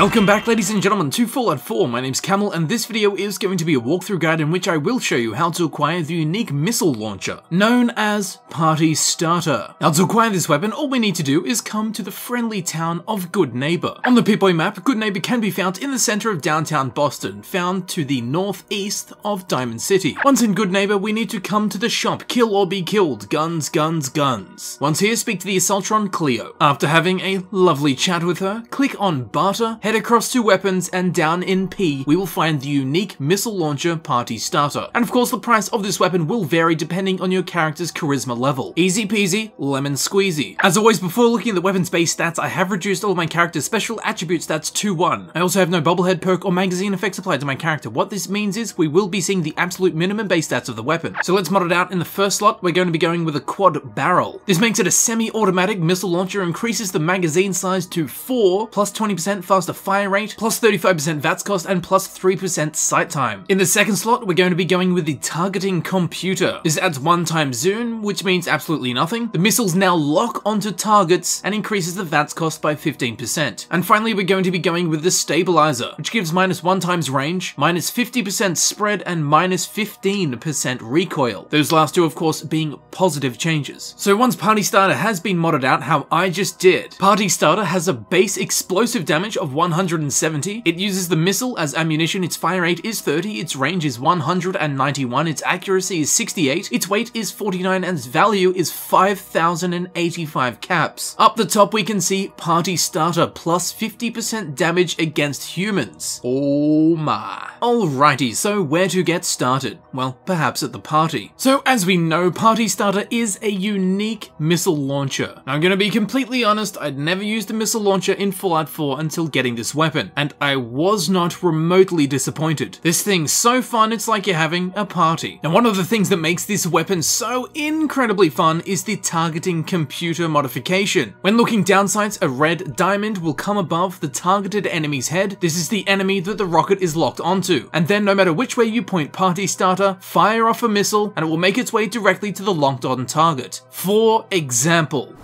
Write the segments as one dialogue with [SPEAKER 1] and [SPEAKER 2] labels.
[SPEAKER 1] Welcome back ladies and gentlemen to Fallout 4, my name's Camel and this video is going to be a walkthrough guide in which I will show you how to acquire the unique missile launcher, known as Partystarter. Now to acquire this weapon, all we need to do is come to the friendly town of Goodneighbor. On the Pip-Boy map, Goodneighbor can be found in the center of downtown Boston, found to the northeast of Diamond City. Once in Goodneighbor, we need to come to the shop, kill or be killed, guns, guns, guns. Once here, speak to the Assaultron Cleo. After having a lovely chat with her, click on Barter, head across to weapons and down in P, we will find the unique missile launcher Partystarter. And of course the price of this weapon will vary depending on your character's charisma level. Easy peasy, lemon squeezy. As always, before looking at the weapon's base stats, I have reduced all of my character's special attribute stats to 1. I also have no bobblehead perk or magazine effects applied to my character. What this means is we will be seeing the absolute minimum base stats of the weapon. So let's mod it out. In the first slot, we're going to be going with a quad barrel. This makes it a semi-automatic missile launcher, increases the magazine size to 4, plus 20% faster fire rate, plus 35% VATS cost, and plus 3% sight time. In the second slot, we're going to be going with the targeting computer. This adds one time zoom, which means absolutely nothing. The missiles now lock onto targets and increases the VATS cost by 15%. And finally, we're going to be going with the stabilizer, which gives minus one times range, minus 50% spread, and minus 15% recoil. Those last two, of course, being positive changes. So once Partystarter has been modded out how I just did, Partystarter has a base explosive damage of 170. It uses the missile as ammunition, its fire rate is 30, its range is 191, its accuracy is 68, its weight is 49, and its value is 5,085 caps. Up the top we can see Partystarter plus 50% damage against humans. Oh my. Alrighty, so where to get started? Well, perhaps at the party. So as we know, Partystarter is a unique missile launcher. Now, I'm gonna be completely honest, I'd never used a missile launcher in Fallout 4 until getting this weapon, and I was not remotely disappointed. This thing's so fun, it's like you're having a party. Now, one of the things that makes this weapon so incredibly fun is the targeting computer modification. When looking down sights, a red diamond will come above the targeted enemy's head. This is the enemy that the rocket is locked onto. And then no matter which way you point Partystarter, fire off a missile and it will make its way directly to the locked on target. For example,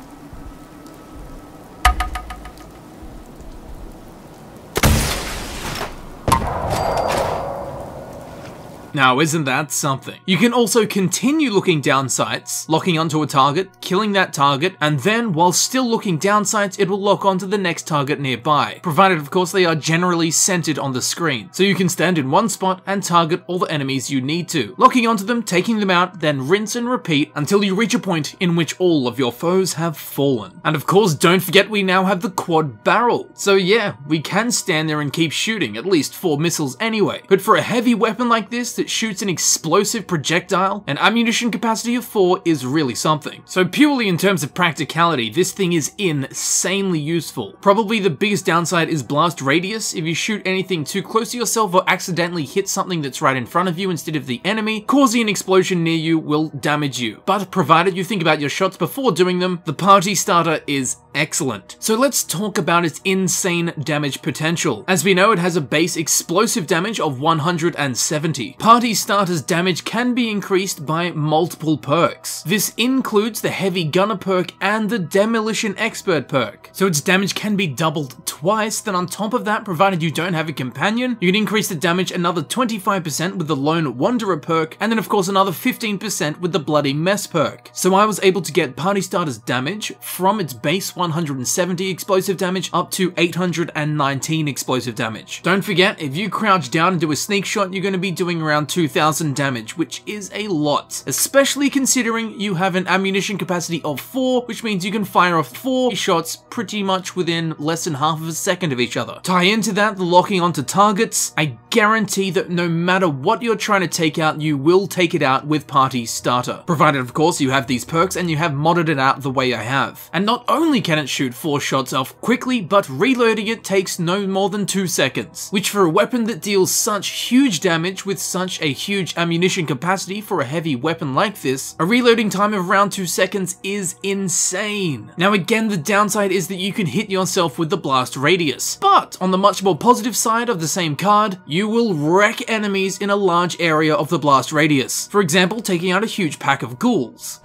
[SPEAKER 1] Now, isn't that something? You can also continue looking down sights, locking onto a target, killing that target, and then, while still looking down sights, it will lock onto the next target nearby, provided of course they are generally centered on the screen. So you can stand in one spot and target all the enemies you need to, locking onto them, taking them out, then rinse and repeat until you reach a point in which all of your foes have fallen. And of course, don't forget we now have the quad barrel. So yeah, we can stand there and keep shooting, at least four missiles anyway. But for a heavy weapon like this that shoots an explosive projectile, an ammunition capacity of 4 is really something. So purely in terms of practicality, this thing is insanely useful. Probably the biggest downside is blast radius. If you shoot anything too close to yourself or accidentally hit something that's right in front of you instead of the enemy, causing an explosion near you will damage you. But provided you think about your shots before doing them, the Partystarter is excellent. So let's talk about its insane damage potential. As we know, it has a base explosive damage of 170. Partystarter's damage can be increased by multiple perks. This includes the Heavy Gunner perk and the Demolition Expert perk. So its damage can be doubled twice, then on top of that, provided you don't have a companion, you can increase the damage another 25% with the Lone Wanderer perk, and then of course another 15% with the Bloody Mess perk. So I was able to get Partystarter's damage from its base 170 explosive damage up to 819 explosive damage. Don't forget, if you crouch down and do a sneak shot, you're going to be doing around 2000 damage, which is a lot, especially considering you have an ammunition capacity of 4, which means you can fire off 4 shots pretty much within less than half of a second of each other. Tie into that the locking onto targets, I guarantee that no matter what you're trying to take out, you will take it out with Partystarter. Provided, of course, you have these perks and you have modded it out the way I have. And not only can it shoot 4 shots off quickly, but reloading it takes no more than 2 seconds, which for a weapon that deals such huge damage with such a huge ammunition capacity for a heavy weapon like this, a reloading time of around 2 seconds is insane. Now again, the downside is that you can hit yourself with the blast radius, but on the much more positive side of the same card, you will wreck enemies in a large area of the blast radius. For example, taking out a huge pack of ghouls.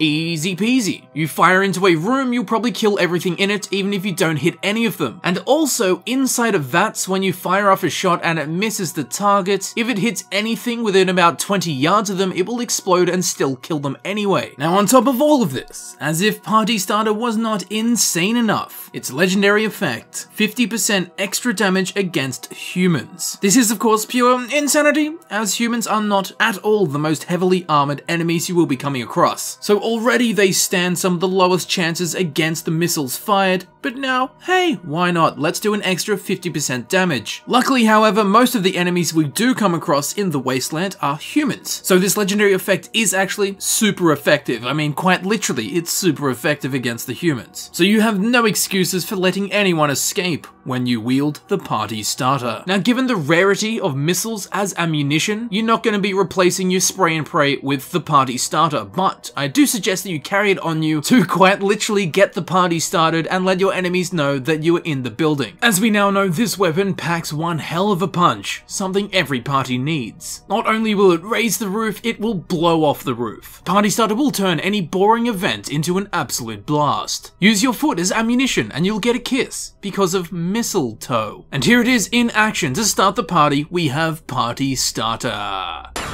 [SPEAKER 1] Easy peasy. You fire into a room, you'll probably kill everything in it, even if you don't hit any of them. And also, inside of VATS, when you fire off a shot and it misses the target, if it hits anything within about 20 yards of them, it will explode and still kill them anyway. Now on top of all of this, as if Partystarter was not insane enough, its legendary effect, 50% extra damage against humans. This is of course pure insanity, as humans are not at all the most heavily armored enemies you will be coming across. So already they stand some of the lowest chances against the missiles fired, but now, hey, why not? Let's do an extra 50% damage. Luckily, however, most of the enemies we do come across in the Wasteland are humans. So this legendary effect is actually super effective. I mean, quite literally, it's super effective against the humans. So you have no excuses for letting anyone escape when you wield the Partystarter. Now, given the rarity of missiles as ammunition, you're not going to be replacing your spray and pray with the Partystarter, but I do suggest that you carry it on you to quite literally get the party started and let your enemies know that you are in the building. As we now know, this weapon packs one hell of a punch, something every party needs. Not only will it raise the roof, it will blow off the roof. Partystarter will turn any boring event into an absolute blast. Use your foot as ammunition and you'll get a kiss because of mistletoe. And here it is in action. To start the party, we have Partystarter.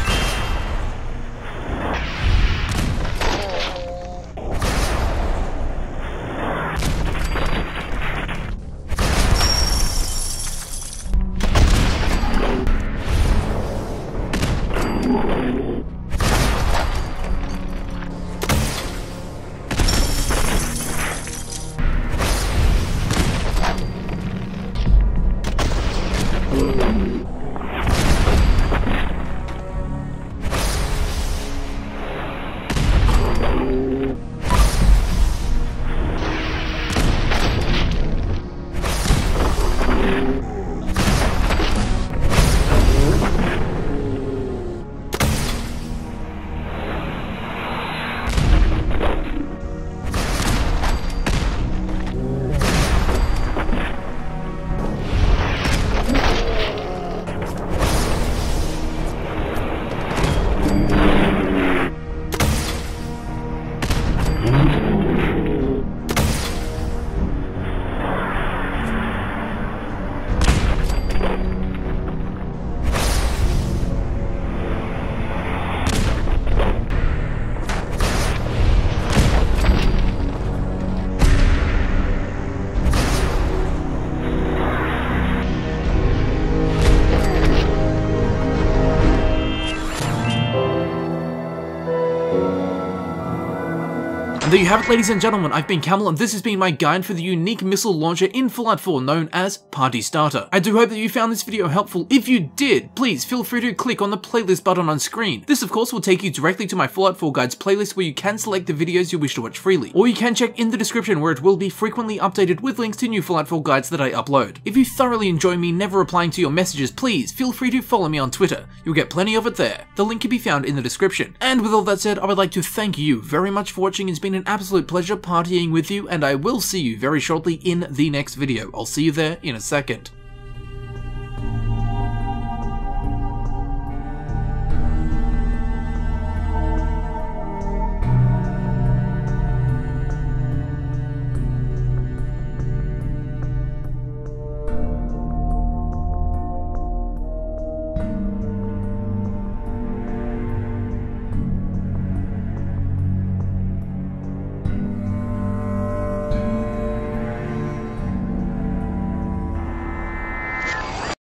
[SPEAKER 1] There you have it ladies and gentlemen, I've been Camel and this has been my guide for the unique missile launcher in Fallout 4 known as Partystarter. I do hope that you found this video helpful. If you did, please feel free to click on the playlist button on screen. This of course will take you directly to my Fallout 4 guides playlist where you can select the videos you wish to watch freely. Or you can check in the description where it will be frequently updated with links to new Fallout 4 guides that I upload. If you thoroughly enjoy me never replying to your messages, please feel free to follow me on Twitter. You'll get plenty of it there. The link can be found in the description. And with all that said, I would like to thank you very much for watching. It's been an absolute pleasure partying with you, and I will see you very shortly in the next video. I'll see you there in a second.